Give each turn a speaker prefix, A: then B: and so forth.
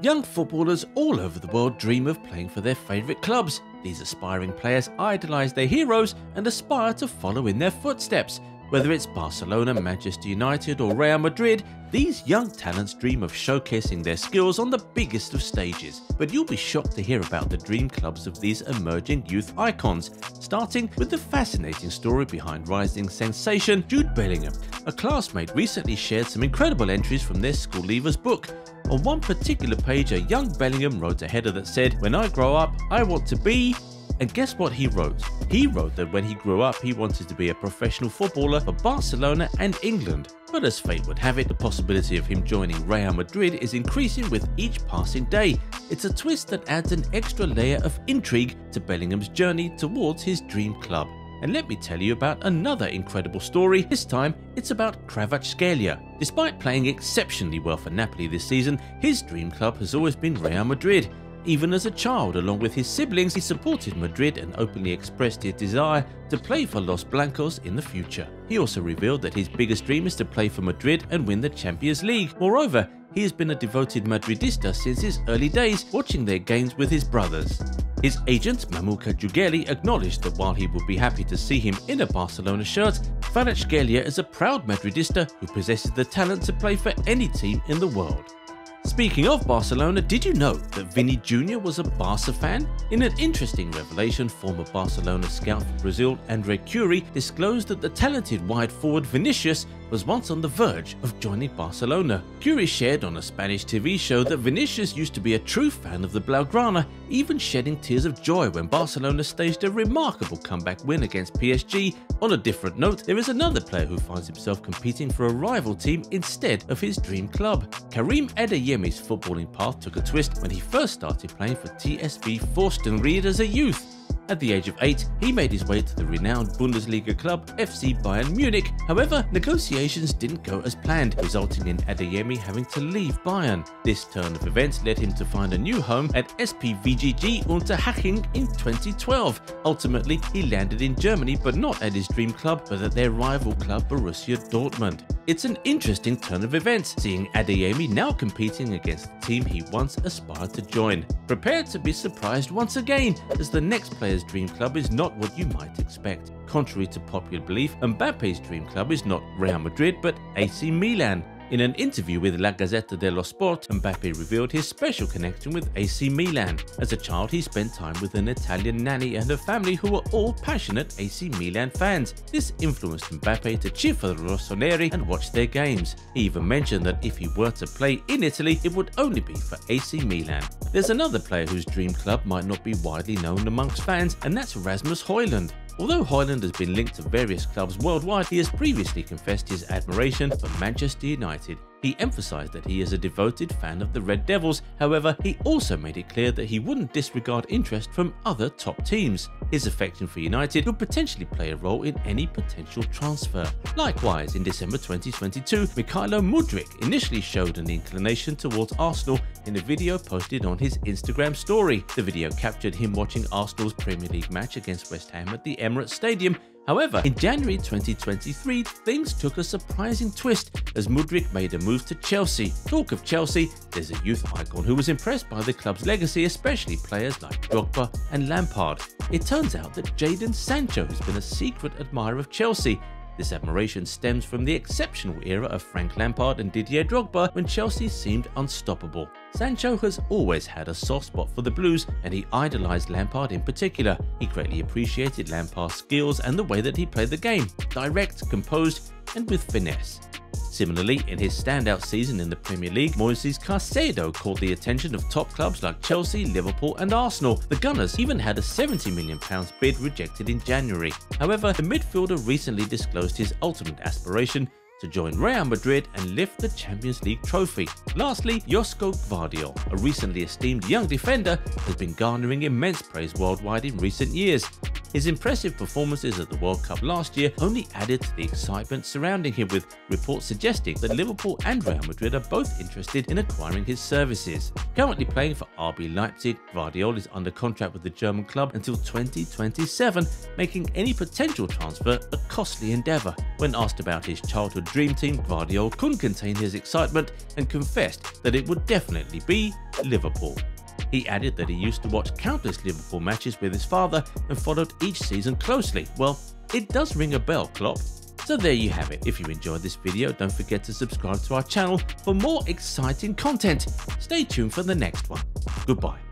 A: Young footballers all over the world dream of playing for their favourite clubs. These aspiring players idolise their heroes and aspire to follow in their footsteps. Whether it's Barcelona, Manchester United, or Real Madrid, these young talents dream of showcasing their skills on the biggest of stages. But you'll be shocked to hear about the dream clubs of these emerging youth icons, starting with the fascinating story behind rising sensation Jude Bellingham. A classmate recently shared some incredible entries from their school leavers book. On one particular page, a young Bellingham wrote a header that said, When I grow up, I want to be. And guess what he wrote? He wrote that when he grew up, he wanted to be a professional footballer for Barcelona and England. But as fate would have it, the possibility of him joining Real Madrid is increasing with each passing day. It's a twist that adds an extra layer of intrigue to Bellingham's journey towards his dream club. And let me tell you about another incredible story. This time, it's about Kvaratskhelia. Despite playing exceptionally well for Napoli this season, his dream club has always been Real Madrid. Even as a child, along with his siblings, he supported Madrid and openly expressed his desire to play for Los Blancos in the future. He also revealed that his biggest dream is to play for Madrid and win the Champions League. Moreover, he has been a devoted Madridista since his early days, watching their games with his brothers. His agent, Mamuka Jugeli, acknowledged that while he would be happy to see him in a Barcelona shirt, Kvaratskhelia is a proud Madridista who possesses the talent to play for any team in the world. Speaking of Barcelona, did you know that Vini Jr. was a Barca fan? In an interesting revelation, former Barcelona scout for Brazil, Andre Cury, disclosed that the talented wide forward Vinicius was once on the verge of joining Barcelona. Cury shared on a Spanish TV show that Vinicius used to be a true fan of the Blaugrana, even shedding tears of joy when Barcelona staged a remarkable comeback win against PSG. On a different note, there is another player who finds himself competing for a rival team instead of his dream club. Karim Adeyemi's footballing path took a twist when he first started playing for TSV Forstenried as a youth. At the age of 8, he made his way to the renowned Bundesliga club FC Bayern Munich. However, negotiations didn't go as planned, resulting in Adeyemi having to leave Bayern. This turn of events led him to find a new home at SPVGG Unterhaching in 2012. Ultimately, he landed in Germany, but not at his dream club, but at their rival club Borussia Dortmund. It's an interesting turn of events, seeing Adeyemi now competing against the team he once aspired to join. Prepare to be surprised once again, as the next player's dream club is not what you might expect. Contrary to popular belief, Mbappe's dream club is not Real Madrid but AC Milan. In an interview with La Gazzetta dello Sport, Mbappe revealed his special connection with AC Milan. As a child, he spent time with an Italian nanny and her family who were all passionate AC Milan fans. This influenced Mbappe to cheer for the Rossoneri and watch their games. He even mentioned that if he were to play in Italy, it would only be for AC Milan. There's another player whose dream club might not be widely known amongst fans, and that's Rasmus Højlund. Although Højlund has been linked to various clubs worldwide, he has previously confessed his admiration for Manchester United. He emphasised that he is a devoted fan of the Red Devils, however, he also made it clear that he wouldn't disregard interest from other top teams. His affection for United could potentially play a role in any potential transfer. Likewise, in December 2022, Mykhailo Mudryk initially showed an inclination towards Arsenal in a video posted on his Instagram story. The video captured him watching Arsenal's Premier League match against West Ham at the Emirates Stadium However, in January 2023, things took a surprising twist as Mudryk made a move to Chelsea. Talk of Chelsea, there's a youth icon who was impressed by the club's legacy, especially players like Drogba and Lampard. It turns out that Jadon Sancho has been a secret admirer of Chelsea this admiration stems from the exceptional era of Frank Lampard and Didier Drogba when Chelsea seemed unstoppable. Sancho has always had a soft spot for the Blues and he idolised Lampard in particular. He greatly appreciated Lampard's skills and the way that he played the game, direct, composed and with finesse. Similarly, in his standout season in the Premier League, Moises Caicedo caught the attention of top clubs like Chelsea, Liverpool and Arsenal. The Gunners even had a £70 million bid rejected in January. However, the midfielder recently disclosed his ultimate aspiration to join Real Madrid and lift the Champions League trophy. Lastly, Josko Gvardiol, a recently esteemed young defender, has been garnering immense praise worldwide in recent years. His impressive performances at the World Cup last year only added to the excitement surrounding him with reports suggesting that Liverpool and Real Madrid are both interested in acquiring his services. Currently playing for RB Leipzig, Gvardiol is under contract with the German club until 2027, making any potential transfer a costly endeavour. When asked about his childhood dream team, Gvardiol couldn't contain his excitement and confessed that it would definitely be Liverpool. He added that he used to watch countless Liverpool matches with his father and followed each season closely. Well, it does ring a bell, Klopp. So there you have it. If you enjoyed this video, don't forget to subscribe to our channel for more exciting content. Stay tuned for the next one. Goodbye.